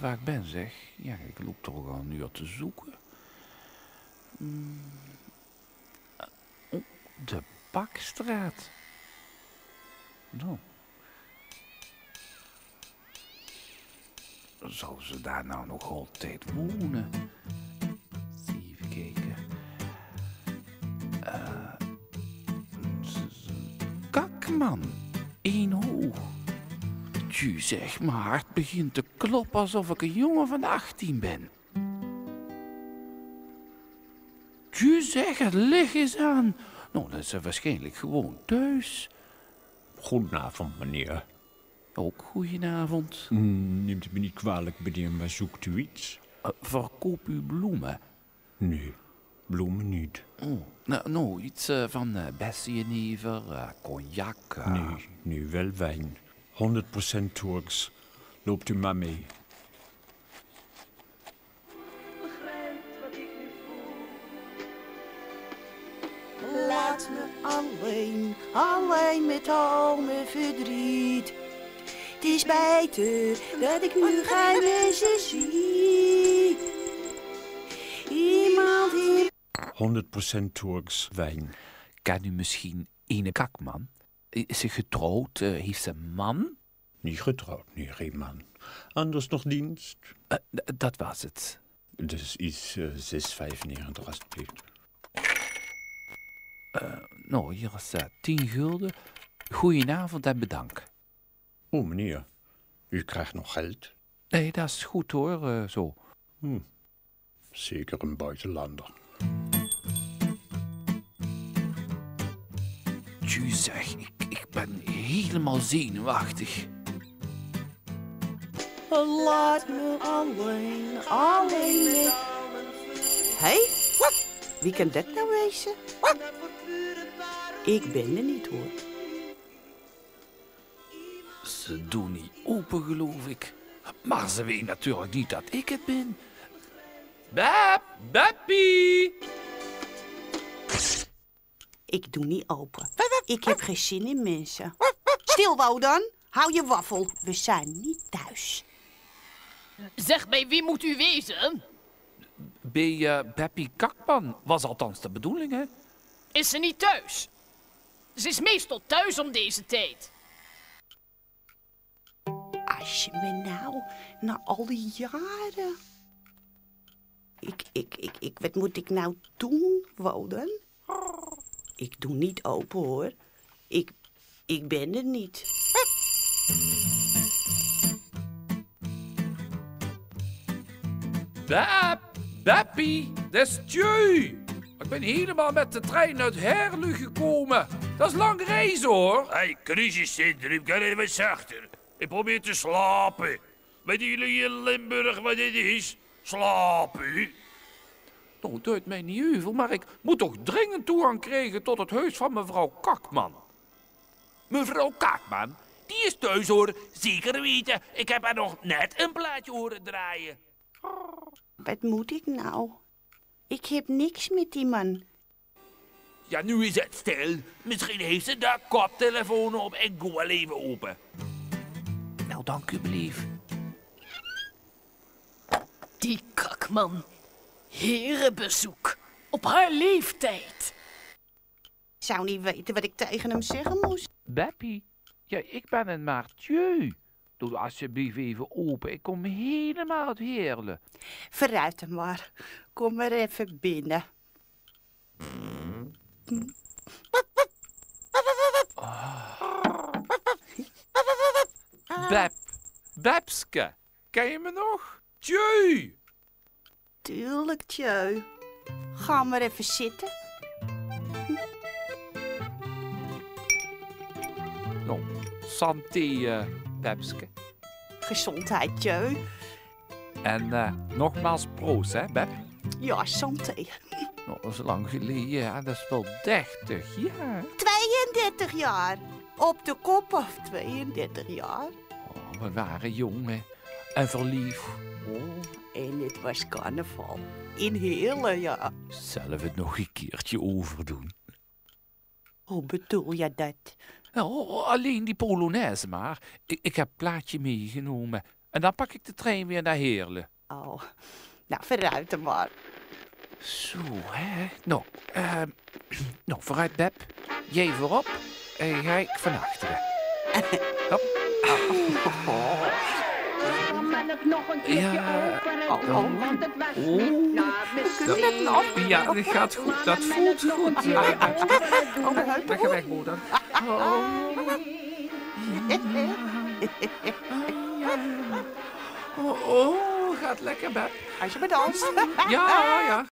waar ik ben, zeg. Ja, ik loop toch al nu al te zoeken. Hmm. Oh, de Bakstraat. Nou. Zal ze daar nou nog altijd wonen? Eens Even kijken. Eh, Kakman, één hoog. Tju zeg, mijn hart begint te kloppen alsof ik een jongen van 18 ben. Tju zeg, het licht is aan. Nou, dan is ze waarschijnlijk gewoon thuis. Goedenavond, meneer. Ook goedenavond. Mm, Neemt u me niet kwalijk, meneer, maar zoekt u iets? Eh, verkoop u bloemen? Nee, bloemen niet. Oh, nou, nou iets eh, van uh, bessenjenever, eh, cognac. eh. Nee, nee, wel wijn. 100% Turks. Loopt u maar mee. Laat me alleen, alleen met al mijn verdriet. Het is beter dat ik nu geen mensen zie. Iemand die 100% Turks wijn. Ken u misschien ene kakman? Is ze getrouwd? Eh, heeft ze een man? Niet getrouwd, nee, geen man. Anders nog dienst? Eh, dat was het. Dus iets uh, 6,95 alstublieft. Nou, hier is uh, 10 gulden. Goedenavond en bedankt. Oh, meneer, u krijgt nog geld? Nee, dat is goed hoor, eh, zo. Zeker een buitenlander. Tju zeg, ik, ik ben helemaal zenuwachtig. laat me alleen, alleen. Hé, hey? wie kan dat nou wezen? Ik ben er niet hoor. Ze doen niet open, geloof ik. Maar ze weet natuurlijk niet dat ik het ben. Beb, Beppie! Ik doe niet open. Ik heb geen zin in mensen. Stil, Wodan. Hou je waffel. We zijn niet thuis. Zeg, bij wie moet u wezen? Bij eh, Beppie Kakman was althans de bedoeling, hè? Is ze niet thuis? Ze is meestal thuis om deze tijd. Als je me nou, na al die jaren... Ik, ik, ik, ik, wat moet ik nou doen, Wodan? Ik doe niet open, hoor. Ik, ik ben er niet. Beb, Beppie, dat is Tju. Ik ben helemaal met de trein uit Herlu gekomen. Dat is lang reizen, hoor. Hey, crisiscentrum, kan even zachter. Ik probeer te slapen. Weten jullie in Limburg wat dit is? Slapen. Nou, het mij niet euvel, maar ik moet toch dringend toegang krijgen tot het huis van mevrouw Kakman. Mevrouw Kakman, die is thuis hoor. Zeker weten, ik heb haar nog net een plaatje horen draaien. Wat moet ik nou? Ik heb niks met die man. Ja, nu is het stil. Misschien heeft ze de koptelefoon op en go wel even open. Nou, dank u, belief. Die kakman. Herenbezoek. Op haar leeftijd. Ik zou niet weten wat ik tegen hem zeggen moest. Beppie, ja, ik ben een maar Tju. Doe alsjeblieft even open. Ik kom helemaal uit Heerlen. Vooruit hem maar. Kom maar even binnen. Beb, Bebske, ken je me nog? Tju! Tuurlijk, Tjeu. Ga maar even zitten. Nou, santé, eh, Bebske. Gezondheid, Tjeu. En eh, nogmaals proost, hè, Beb? Ja, santé. Nou, dat is lang geleden, ja. Dat is wel 30 jaar. 32 jaar. Op de kop af 32 jaar. Oh, we waren jong, hè. En verliefd. Oh, En het was carnaval. In Heerlen, ja. zelf het nog een keertje overdoen. Hoe bedoel je dat? Nou, alleen die Polonaise maar. Ik, ik heb plaatje meegenomen. En dan pak ik de trein weer naar Heerlen. Oh, nou, vooruit dan maar. Zo, hè. Nou, ehm nou, vooruit Beb. Jij voorop en ga ik van achteren. Nog een keertje Ja. openen? Oh, oh. Want het was Oh. het nog? Ja, dat gaat goed. Dat voelt goed. Ja, Oh, heupen. Lekker weg, moeder. Oh. Oh, oh, gaat lekker, Beb. Als je me danst. Ja, ja.